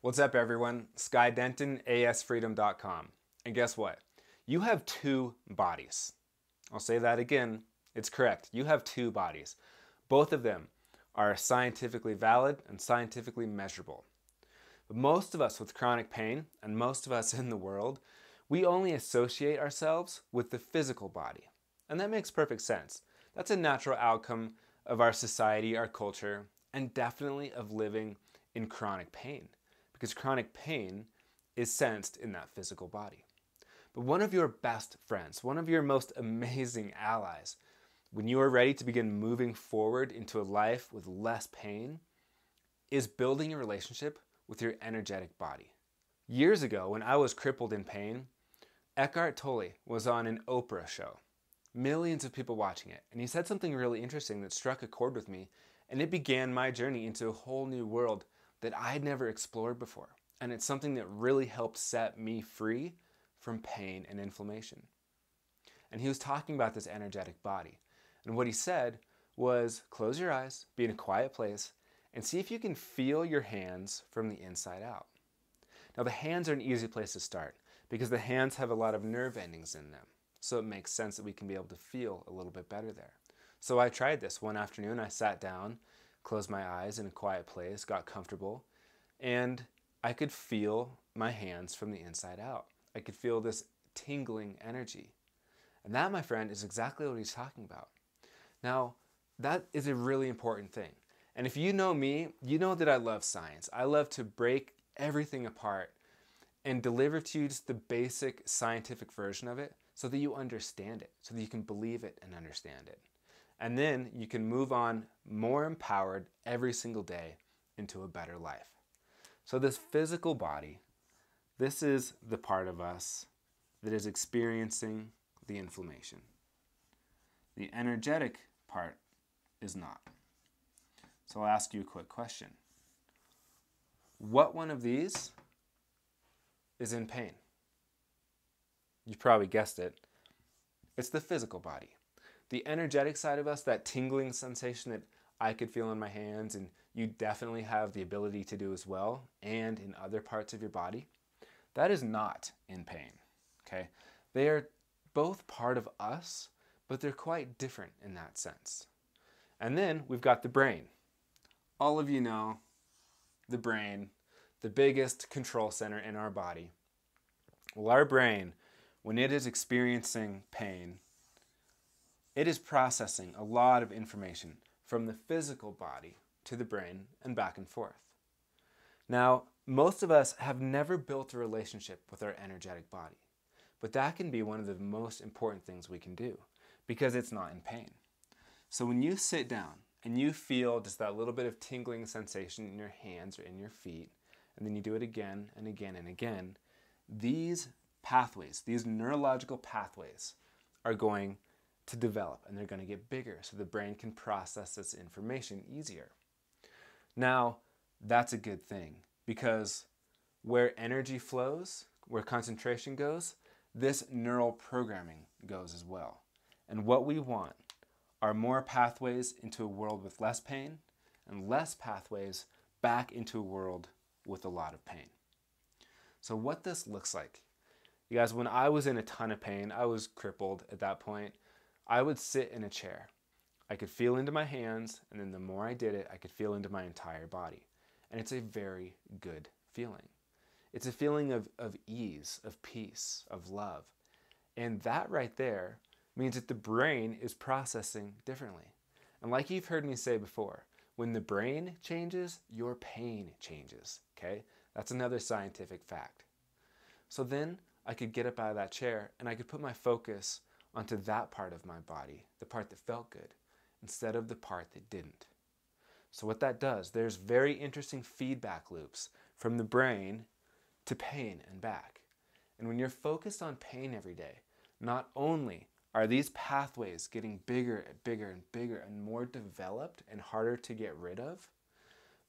What's up, everyone? Sky Denton, asfreedom.com. And guess what? You have two bodies. I'll say that again. It's correct. You have two bodies. Both of them are scientifically valid and scientifically measurable. But most of us with chronic pain, and most of us in the world, we only associate ourselves with the physical body. And that makes perfect sense. That's a natural outcome of our society, our culture, and definitely of living in chronic pain. Because chronic pain is sensed in that physical body. But one of your best friends, one of your most amazing allies, when you are ready to begin moving forward into a life with less pain, is building a relationship with your energetic body. Years ago, when I was crippled in pain, Eckhart Tolle was on an Oprah show. Millions of people watching it. And he said something really interesting that struck a chord with me, and it began my journey into a whole new world that I had never explored before. And it's something that really helped set me free from pain and inflammation. And he was talking about this energetic body. And what he said was close your eyes, be in a quiet place, and see if you can feel your hands from the inside out. Now, the hands are an easy place to start because the hands have a lot of nerve endings in them. So it makes sense that we can be able to feel a little bit better there. So I tried this one afternoon. I sat down, closed my eyes in a quiet place, got comfortable, and I could feel my hands from the inside out. I could feel this tingling energy. And that, my friend, is exactly what he's talking about. Now, that is a really important thing. And if you know me, you know that I love science. I love to break everything apart and deliver to you just the basic scientific version of it so that you understand it, so that you can believe it and understand it. And then you can move on more empowered every single day into a better life. So, this physical body, this is the part of us that is experiencing the inflammation. The energetic part is not. So, I'll ask you a quick question What one of these is in pain? You probably guessed it. It's the physical body. The energetic side of us, that tingling sensation that I could feel in my hands, and you definitely have the ability to do as well, and in other parts of your body, that is not in pain. Okay? They are both part of us, but they're quite different in that sense. And then we've got the brain. All of you know the brain, the biggest control center in our body. Well, our brain, when it is experiencing pain, it is processing a lot of information from the physical body to the brain and back and forth. Now, most of us have never built a relationship with our energetic body, but that can be one of the most important things we can do because it's not in pain. So when you sit down and you feel just that little bit of tingling sensation in your hands or in your feet, and then you do it again and again and again, these pathways, these neurological pathways, are going to develop and they're going to get bigger so the brain can process this information easier. Now, that's a good thing because where energy flows, where concentration goes, this neural programming goes as well. And what we want are more pathways into a world with less pain and less pathways back into a world with a lot of pain. So, what this looks like, you guys, when I was in a ton of pain, I was crippled at that point. I would sit in a chair. I could feel into my hands, and then the more I did it, I could feel into my entire body. And it's a very good feeling. It's a feeling of, of ease, of peace, of love. And that right there means that the brain is processing differently. And like you've heard me say before, when the brain changes, your pain changes. Okay? That's another scientific fact. So then I could get up out of that chair and I could put my focus onto that part of my body, the part that felt good, instead of the part that didn't. So, what that does, there's very interesting feedback loops from the brain to pain and back. And when you're focused on pain every day, not only are these pathways getting bigger and bigger and bigger and more developed and harder to get rid of,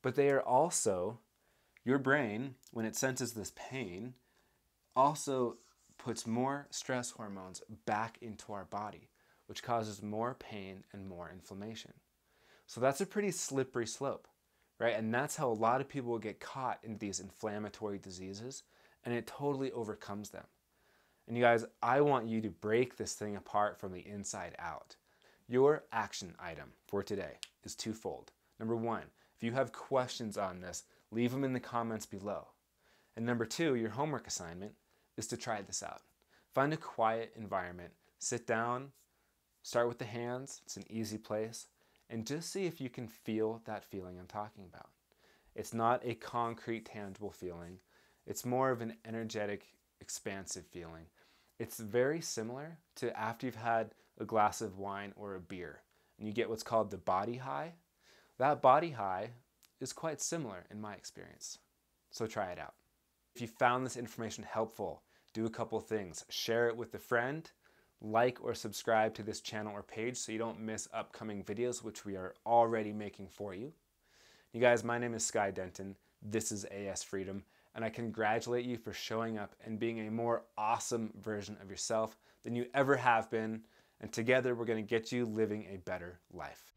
but they are also, your brain, when it senses this pain, also puts more stress hormones back into our body, which causes more pain and more inflammation. So that's a pretty slippery slope. right? And that's how a lot of people get caught in these inflammatory diseases and it totally overcomes them. And you guys, I want you to break this thing apart from the inside out. Your action item for today is twofold. Number one, if you have questions on this, leave them in the comments below. And number two, your homework assignment is to try this out. Find a quiet environment, sit down, start with the hands, it's an easy place, and just see if you can feel that feeling I'm talking about. It's not a concrete, tangible feeling, it's more of an energetic, expansive feeling. It's very similar to after you've had a glass of wine or a beer and you get what's called the body high. That body high is quite similar in my experience. So try it out. If you found this information helpful, do a couple things. Share it with a friend, like or subscribe to this channel or page so you don't miss upcoming videos, which we are already making for you. You guys, my name is Sky Denton. This is AS Freedom, and I congratulate you for showing up and being a more awesome version of yourself than you ever have been. And together, we're going to get you living a better life.